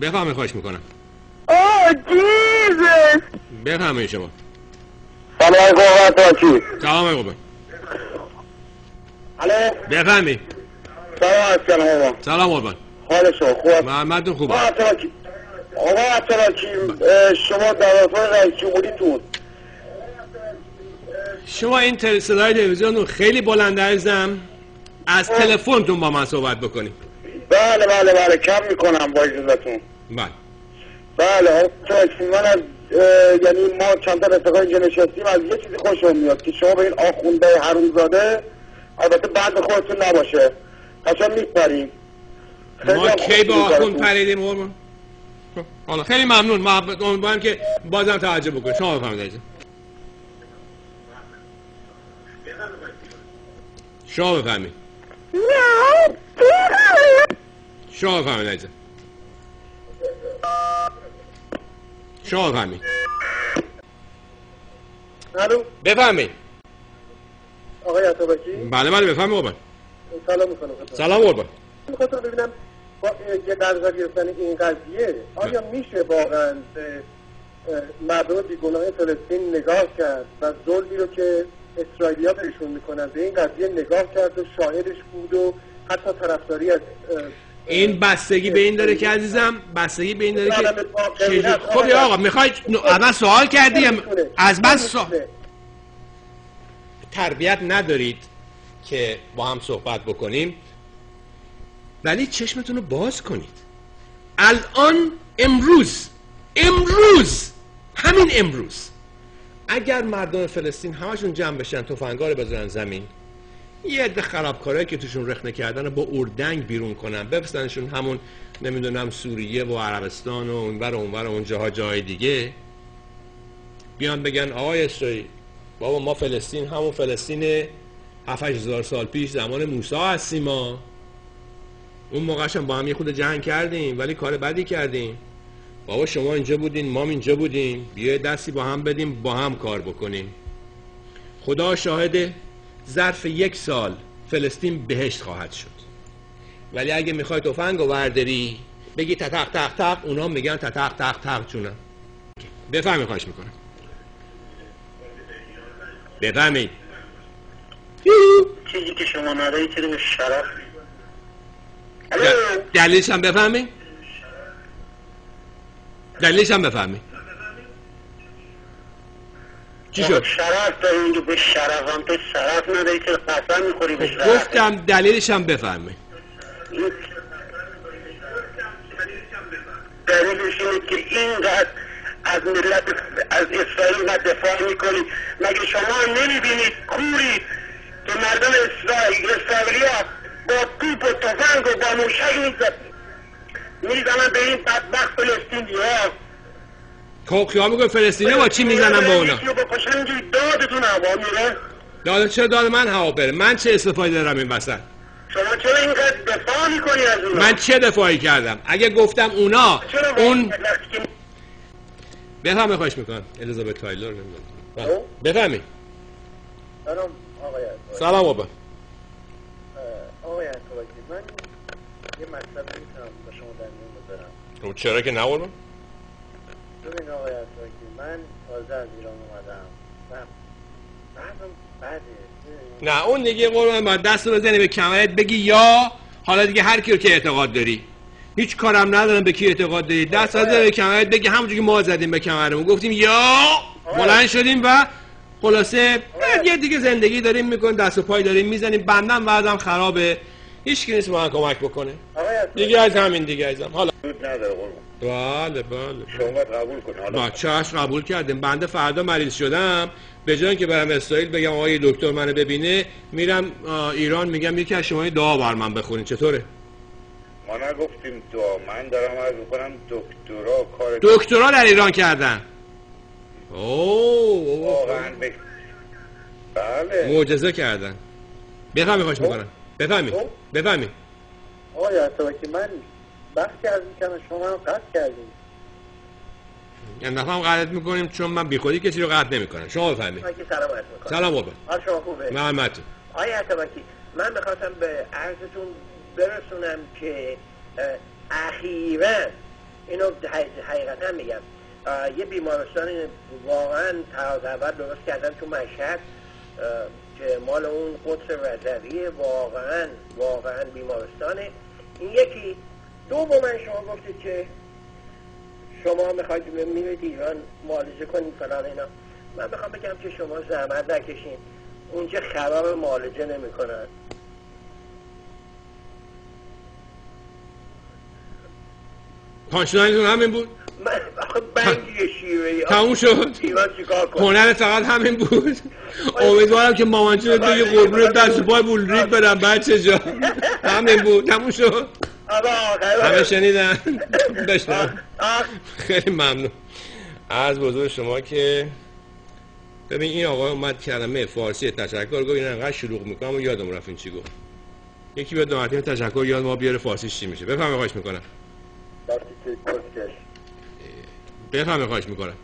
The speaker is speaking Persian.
بفهمی خواهش می‌کنم. Oh, Jesus! بفهمی شما. سلام علیکم آقا تاکی سلام علیکم. الو. بفهمی. سلام علیکم سلام قربان. حال شما خوب محمدتون خوبه. آقا تاکی شما در واقع رئیس جمهوریتون. شما این صدای تلویزیون خیلی بلنده عزیزم. از تلفنتون با من صحبت بکنیم. بله بله بله کم می‌کنم با اجازتون بله. بله من از یعنی ما چند تا رفقا اینجا نشستیم از یه چیزی خوشم میاد که شما به این آخونده حرومزاده البته بعد خودتون نباشه. قشنگ میپریم. ما کی با آخون پریدیم قربان خب، حالا خیلی ممنون. محبت امیدوارم که بازم توجه بکنید. شما بفهمید عزیزم. شما! Please! شما بفهمید عزیزم. شما بفهمید الو. بفهمید آقای عطابکی؟ بله بله بفهمید قربان. سلام می‌کنم. سلام قربان. می‌خواستم ببینم با یه در نظر گرفتن این قضیه آیا میشه واقعا مردم بیگناه فلسطین نگاه کرد و ظلمی رو که اسرائیلیا بهشون می‌کنن به این قضیه نگاه کرد و شاهدش بود و حتی طرفداری از این بستگی به این داره که عزیزم بستگی به این داره که خب آقا. یا آقا می‌خوای از من سوال کردی. از من سوال. تربیت ندارید که با هم صحبت بکنیم ولی چشمتون رو باز کنید. الان امروز امروز همین امروز اگر مردم فلسطین همشون جمع بشن تفنگا رو بذارن زمین یه عده خرابکارایی که توشون رخنه کردن با اردنگ بیرون کنن. بفرستنشون همون نمی‌دونم سوریه و عربستان و اونور اونور و اون جاها جاهای دیگه. بیان بگن آقای اسرائیل بابا ما فلسطین همون فلسطین 7 هزار سال پیش زمان موسی هستیم ما. اون موقعش با هم یه خود جنگ کردیم ولی کار بدی کردیم. بابا شما اینجا بودین ما اینجا بودیم بیا دستی با هم بدیم با هم کار بکنیم. خدا شاهد ظرف یک سال فلسطین بهشت خواهد شد. ولی اگه می‌خوای تفنگ و ورداری بگی تتق تق تق اونا میگن تتق تق تق جونم بفهمی خواهش می‌کنم. بفهمید چیزی که شما نداری چیزی به شرف دلیلش هم بفهمی؟ دلیلش هم بفهمی. چی شد؟ شرف داری که به شرف هم تو شرف نداری که قسم می‌خوری به شرف. گفتم دلیلش هم این- دلیلش اینه که اینقدر از ملت از اسرائیل نه دفاع می‌کنید مگه شما نمی‌بینید کوری که مردم اسرائیل اسرائیلیا با توپ و تفنگ و با موشک می‌زد؟ می‌زنن به این بدبخت فلسطینی ها خب خیال می‌کنی فلسطینه با چی می‌زنن با اونا؟ بکشن اینجوری دادتون هوا میره داد چرا داد من هوا بره. من چه استفاده دارم این وسط؟ شما چرا اینقدر دفاع می‌کنی از اونا؟ من چه دفاعی کردم؟ اگه گفتم اونا اون بفهمی خواهش می‌کنم. الیزابت تایلور. نمی‌دونم. خب. بفهمی سلام آقای. سلام بابا آقای من یه مطلب می‌تونم با شما در میون بذارم خب چرا که نه؟ ببین آقای عطاوکی من تازه از ایران اومدم؟ نه اون دیگه قربان باید دست رو بزنی به کمرت بگی یا حالا دیگه هر کی رو که اعتقاد داری. هیچ کارم ندارم به کی اعتقاد داری. دست بزنی به کمرت بگی همونجوری که ما زدیم به کمرمون. گفتیم یا بلند شدیم و خلاصه یه دیگه زندگی داریم می‌کنیم دست و پای داریم می‌زنیم. بندم وضعم خرابه. هیچ کی نیست به من کمک بکنه. دیگه از همین دیگه ازم حالا نداره بله بله. شما قبول کنی. حالا با چشم قبول کردیم. بنده فردا مریض شدم. به جای اینکه برم اسرائیل بگم آقای دکتر منو ببینه میرم ایران میگم یکی از شما دعا بر من بخونین. چطوره؟ ما نگفتیم دعا. من دارم عرض می‌کنم دکترا کار دکترا در ایران کردن. اوه واقعا بله. معجزه کردن. بفهمی خواهش می‌کنم. بفهمی. خب. بفهمی. آقای عطاوکی من وقتی از می‌کنم شما هم قصد کردیم. این دفعه هم غلط می‌کنیم چون من بیخودی کسی رو قطع نمی‌کنم. شما بفهمی من که سلام عرض می‌کنم. سلام حال شما خوبه؟ محمد آقای عطابکی من می‌خواستم به عرضتون برسونم که اخیرا اینو حقیق- حقیقتا میگم. یه بیمارستان واقعا تراز اول درست کردن تو مشهد که مال اون قدس رضویه واقعا واقعا بیمارستانه. این یکی دومن شما گفتید که شما می‌خواید میرید ایران معالجه کنید فلان اینا. من می‌خوام بگم که شما زحمت نکشین. اونجا خراب معالجه نمی‌کنن. پانچلاینتون همین بود؟ من آخه بنگی شیوه ای تموم شد. هنر فقط همین بود. امیدوارم که مامانجون تو یه قربون دست پای بولرید برم بچه جا. همین بود. تموم شد. همه شنیدن؟ بشنم. خیلی ممنون. از بزرگ شما که ببین این آقا اومد کلمه فارسی تشکر گفت. این انقدر شلوغ می‌کنم و یادم رفت این چی گفت. یکی بیاد دو مرتبه تشکر یاد ما بیاره فارسیش چی میشه. بفهمه خواهش می‌کنم. بفهمه خواهش می‌کنم